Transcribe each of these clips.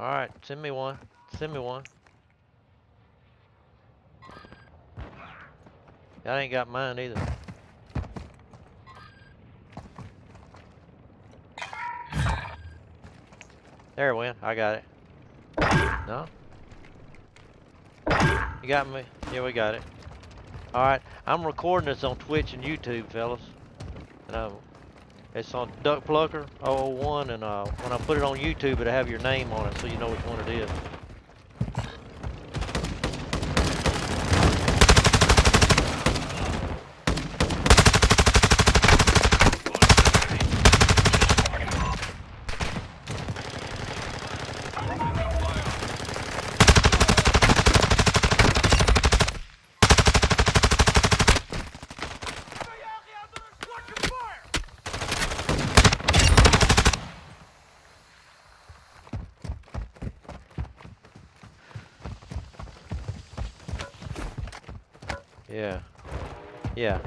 Alright, send me one. Send me one. I ain't got mine either. There it went. I got it. No? You got me? Yeah, we got it. Alright, I'm recording this on Twitch and YouTube, fellas. And um, it's on Duck Plucker 001, and uh, when I put it on YouTube, it'll have your name on it so you know which one it is. Yeah. Yeah.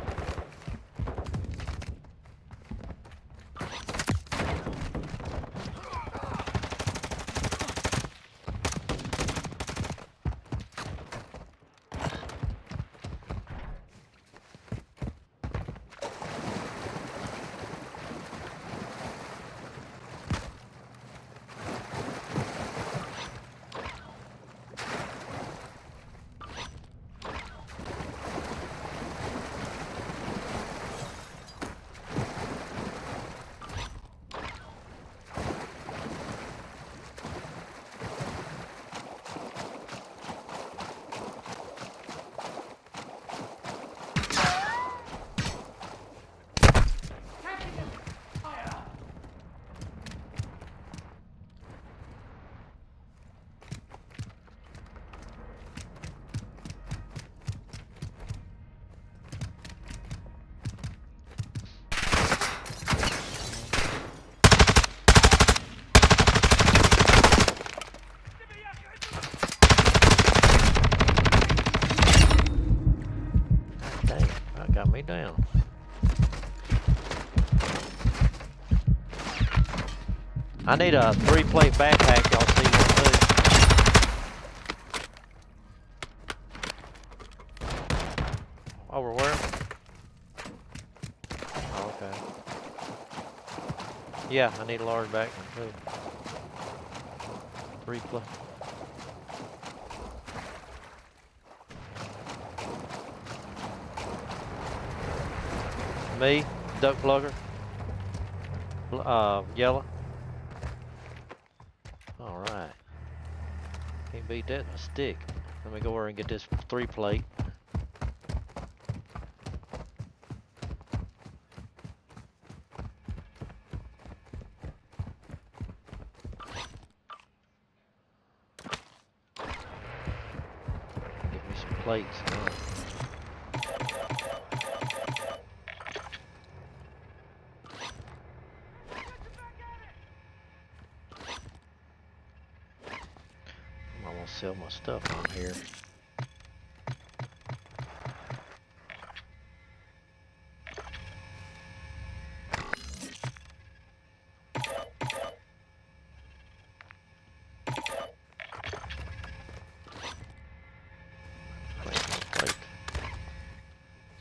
Down. I need a three plate backpack, y'all see one too. Over where? Oh, okay. Yeah, I need a large backpack too. Three plate. Me, Duck Plucker. Uh, yellow. Alright. Can't beat that in a stick. Let me go over and get this three plate. Get me some plates. now. I'm gonna sell my stuff on here.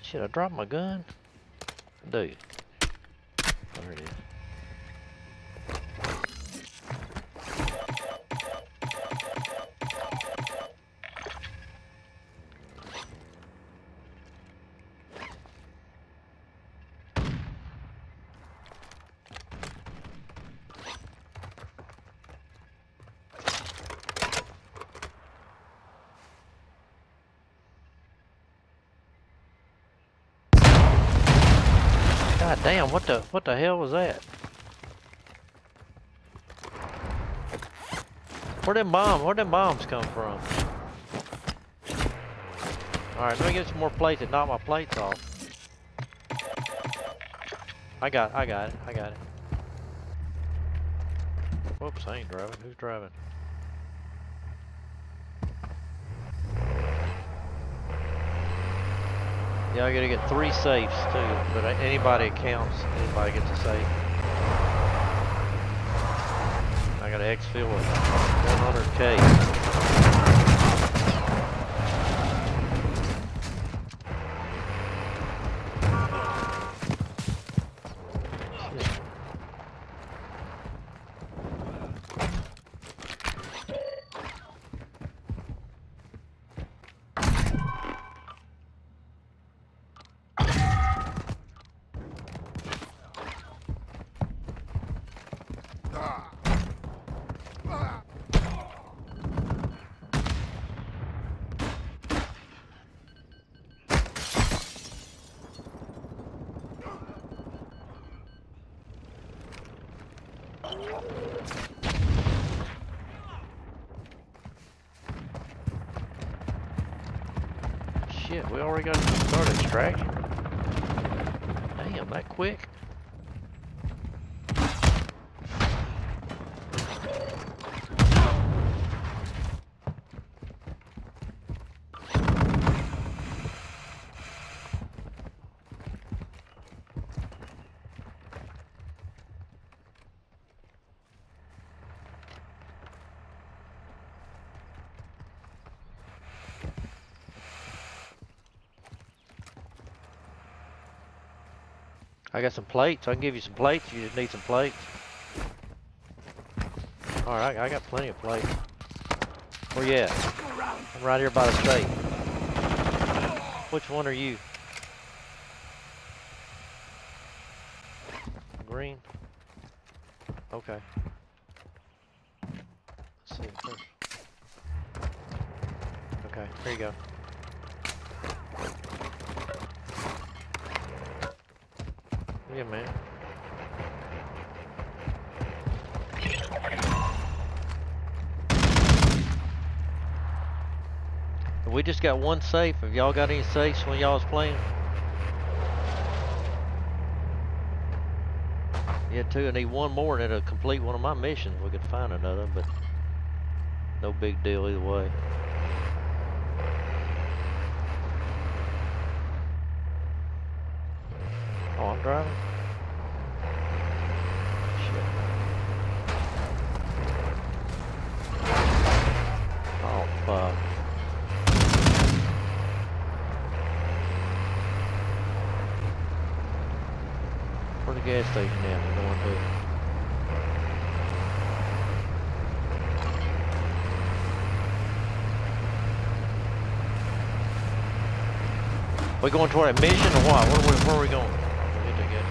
Shit, I dropped my gun? Dude. There it is. God damn, what the what the hell was that? Where them bomb where them bombs come from? Alright, let me get some more plates and knock my plates off. I got I got it, I got it. Whoops, I ain't driving. Who's driving? Yeah, I gotta get three safes too, but anybody counts, anybody gets a safe. I gotta exfil it. 100k. Shit. Shit, we already got to start extraction. Damn, that quick. I got some plates. I can give you some plates. You just need some plates. Alright, I, I got plenty of plates. Where you at? I'm right here by the safe. Which one are you? Green? Okay. Let's see. Okay, here you go. Yeah, man. We just got one safe. Have y'all got any safes when y'all was playing? Yeah, two. I need one more and it'll complete one of my missions. We could find another, but no big deal either way. Oh, I'm driving? Oh, fuck. Where the gas station at? We're going to. We going toward a mission or what? Where, where, where are we going? We need to get.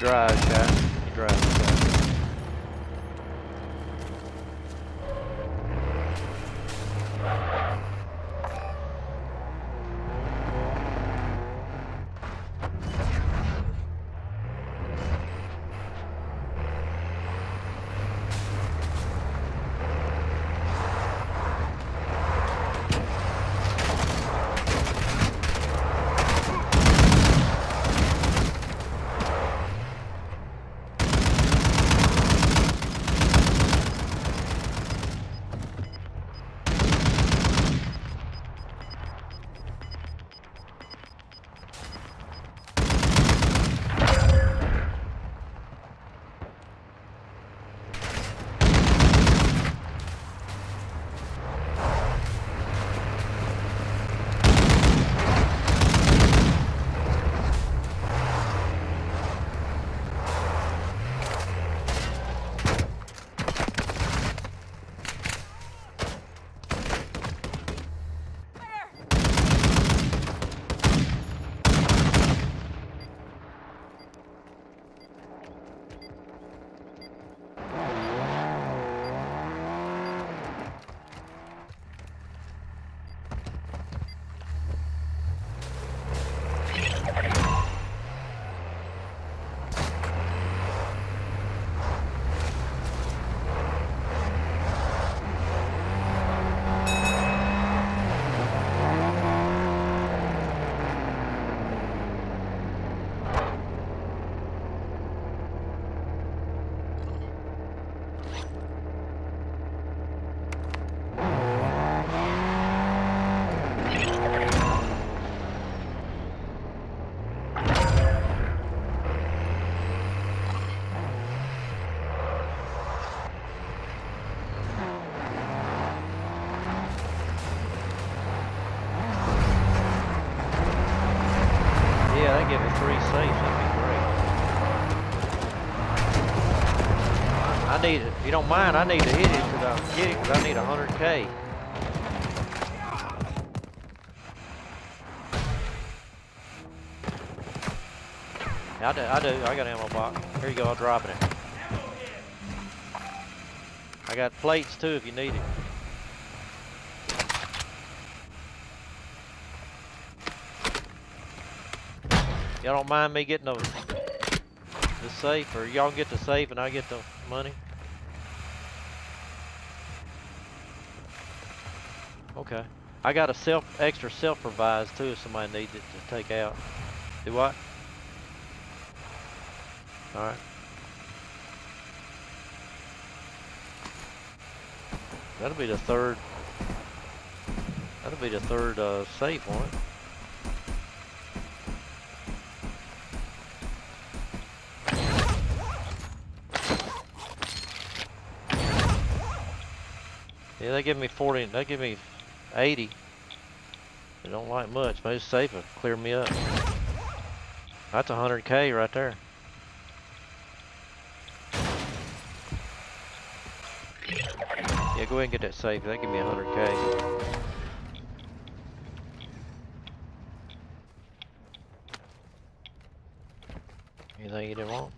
Drive, guy. You you don't mind, I need to hit it because I get it because I need 100k. I do, I do. I got ammo box. Here you go. I'm dropping it. I got plates too if you need it. Y'all don't mind me getting the, the safe, or y'all get the safe and I get the money? Okay. I got a self extra self-provised too if somebody needs it to take out. Do what? Alright. That'll be the third. That'll be the third uh, safe one. Yeah, they give me 40, they give me 80. They don't like much. Maybe safe will clear me up. That's 100k right there. Yeah, go ahead and get that safe. That give me 100k. Anything you didn't want?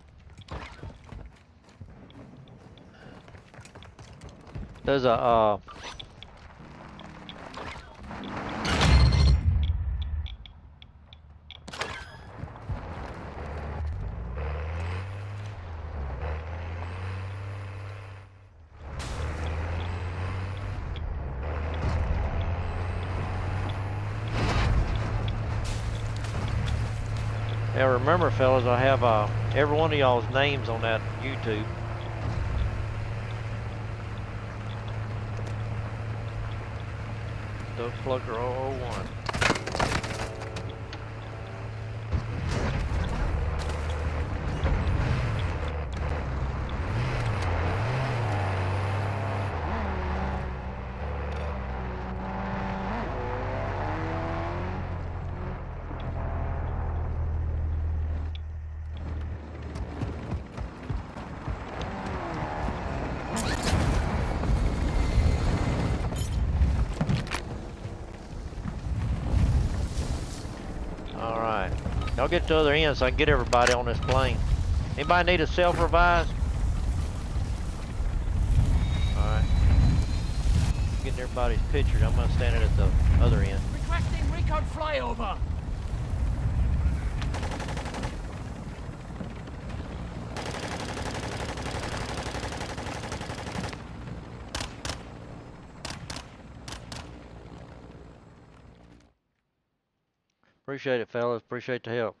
There's a, uh... fellas, I have uh, every one of y'all's names on that YouTube. Duck Plucker 001. Alright. Y'all get to the other end so I can get everybody on this plane. Anybody need a self-revive? Alright. Getting everybody's pictures. I'm gonna stand it at the other end. Requesting recon flyover. Appreciate it, fellas. Appreciate the help.